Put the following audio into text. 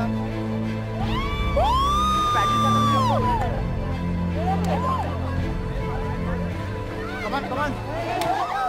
Come on, come on.